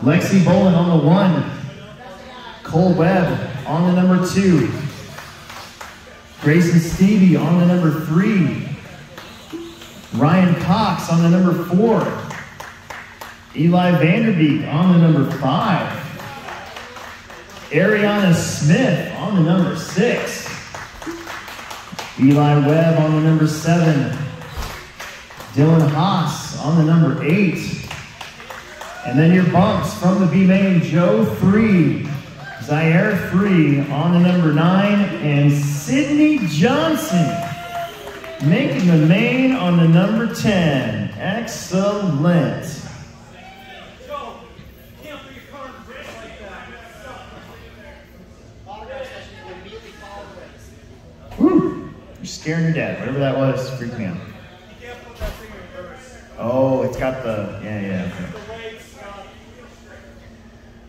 Lexi Bolin on the one. Cole Webb on the number two. Grayson Stevie on the number three. Ryan Cox on the number four. Eli Vanderbeek on the number five. Ariana Smith on the number six. Eli Webb on the number seven. Dylan Haas on the number eight. And then your bumps from the B main, Joe three, Zaire three on the number nine, and Sydney Johnson making the main on the number 10. Excellent. You're scaring your dad. Whatever that was, freaked me out. Oh, it's got the, yeah, yeah.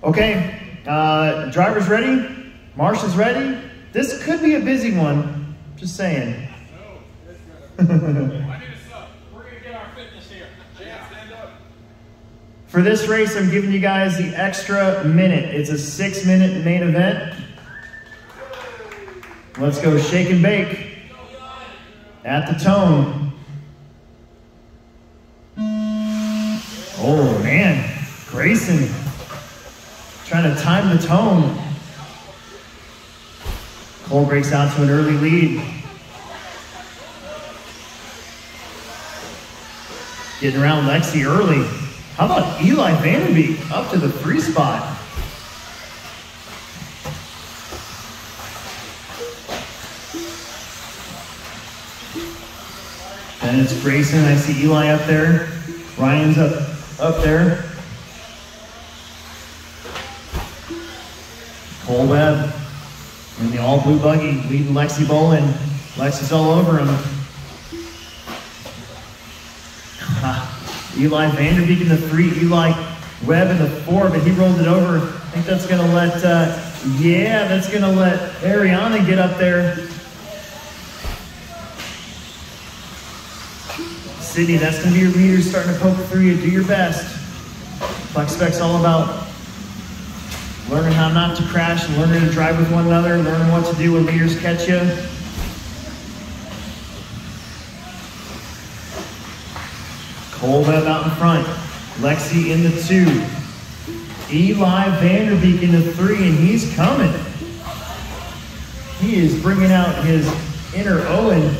Okay, uh, driver's ready. Marsha's ready. This could be a busy one. Just saying. For this race, I'm giving you guys the extra minute. It's a six minute main event. Let's go shake and bake at the tone. Oh man, Grayson trying to time the tone. Cole breaks out to an early lead. Getting around Lexi early. How about Eli Vanderbeek up to the three spot? And it's Grayson. I see Eli up there. Ryan's up up there. Cole Webb in the all blue buggy leading Lexi Bolin. Lexi's all over him. Eli Vanderbeek in the three, Eli Webb in the four, but he rolled it over. I think that's going to let, uh, yeah, that's going to let Ariana get up there. Sydney, that's going to be your leader starting to poke through you. Do your best. Plexspec's all about learning how not to crash and learning to drive with one another, learning what to do when leaders catch you. Cole Webb out in front. Lexi in the two. Eli Vanderbeek in the three, and he's coming. He is bringing out his inner Owen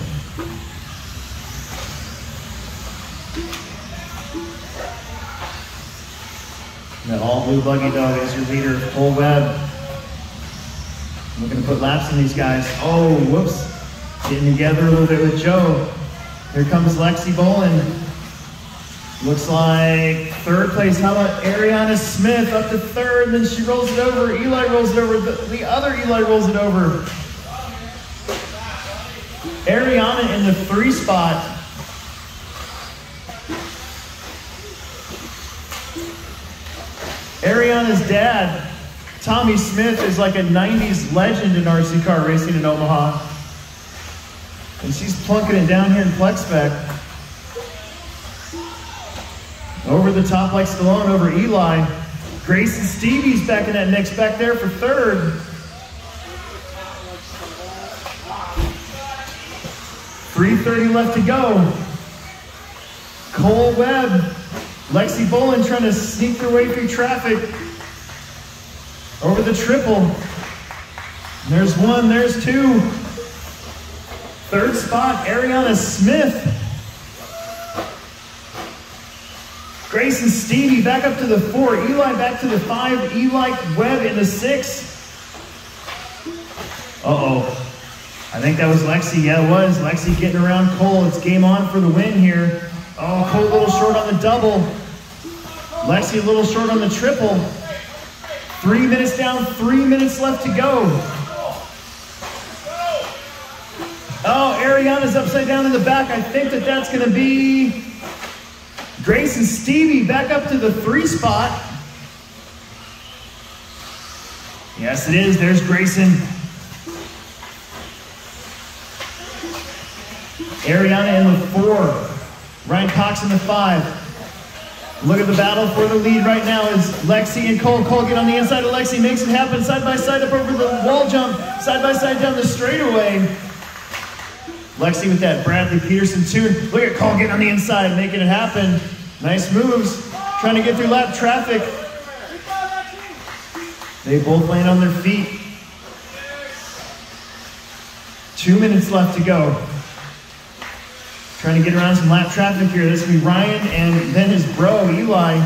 The all blue buggy dog is your leader, full web. We're to put laps in these guys. Oh, whoops. Getting together a little bit with Joe. Here comes Lexi Bolin. Looks like third place. How about Ariana Smith up to third? Then she rolls it over. Eli rolls it over. The other Eli rolls it over. Ariana in the three spot. Ariana's dad, Tommy Smith, is like a 90s legend in RC car racing in Omaha. And she's plunking it down here in Plexspec. Over the top like Stallone, over Eli. Grayson Stevie's back in that mix back there for third. Three thirty left to go. Cole Webb Lexi Bolin trying to sneak their way through traffic over the triple. There's one, there's two. Third spot, Ariana Smith. Grayson Stevie back up to the four. Eli back to the five. Eli Webb in the six. Uh-oh. I think that was Lexi. Yeah, it was. Lexi getting around Cole. It's game on for the win here. Oh, Cole a little short on the double. Lexi a little short on the triple. Three minutes down, three minutes left to go. Oh, Ariana's upside down in the back. I think that that's going to be Grayson Stevie back up to the three spot. Yes, it is. There's Grayson. Ariana in the four. Ryan Cox in the five. Look at the battle for the lead right now is Lexi and Cole. Cole get on the inside of Lexi, makes it happen side by side up over the wall jump, side by side down the straightaway. Lexi with that Bradley Peterson tune. Look at Cole getting on the inside, making it happen. Nice moves, trying to get through lap traffic. They both land on their feet. Two minutes left to go. Trying to get around some lap traffic here. This will be Ryan and then his bro, Eli.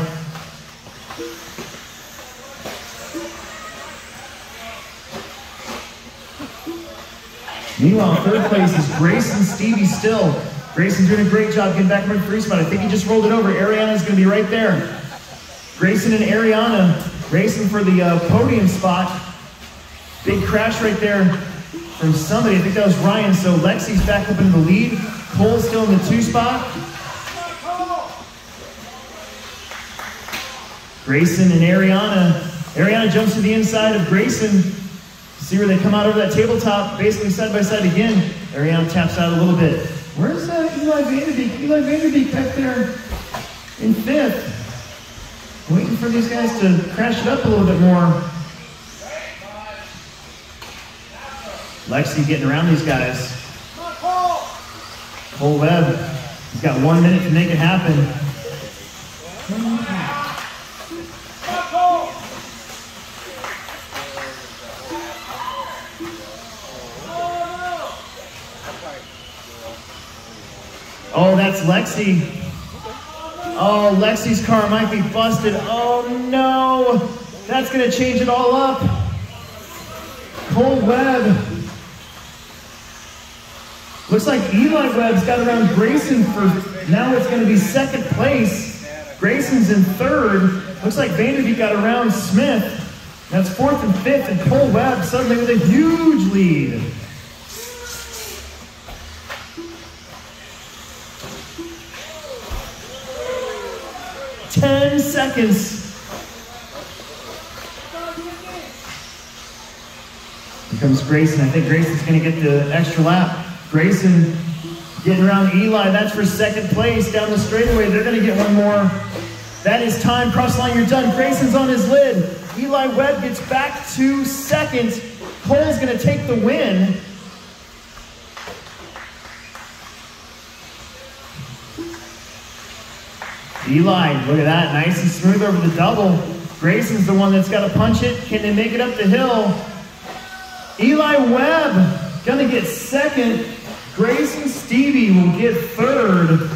Meanwhile, third place is Grayson Stevie still. Grayson's doing a great job getting back from the free spot. I think he just rolled it over. Ariana's going to be right there. Grayson and Ariana racing for the uh, podium spot. Big crash right there from somebody. I think that was Ryan. So Lexi's back up in the lead. Cole still in the two spot. Grayson and Ariana. Ariana jumps to the inside of Grayson. See where they come out over that tabletop, basically side by side again. Ariana taps out a little bit. Where's uh, Eli Vanderbeek? Eli Vanderbeek back there in fifth. Waiting for these guys to crash it up a little bit more. Lexi getting around these guys. Cole Webb, he's got one minute to make it happen. Oh, that's Lexi. Oh, Lexi's car might be busted. Oh no, that's gonna change it all up. Cole Webb Looks like Eli Webb's got around Grayson for, now it's going to be second place. Grayson's in third. Looks like Vanderbeek got around Smith. That's fourth and fifth, and Cole Webb suddenly with a huge lead. Ten seconds. Here comes Grayson. I think Grayson's going to get the extra lap. Grayson getting around Eli. That's for second place down the straightaway. They're going to get one more. That is time. Cross line, you're done. Grayson's on his lid. Eli Webb gets back to second. Cole's going to take the win. Eli, look at that. Nice and smooth over the double. Grayson's the one that's got to punch it. Can they make it up the hill? Eli Webb Gonna get second. Grayson Stevie will get third.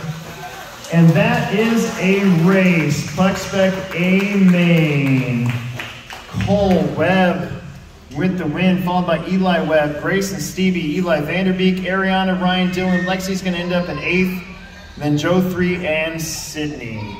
And that is a race. Spec A main. Cole Webb with the win, followed by Eli Webb, Grayson Stevie, Eli Vanderbeek, Ariana, Ryan Dillon. Lexi's going to end up in eighth. Then Joe 3 and Sydney.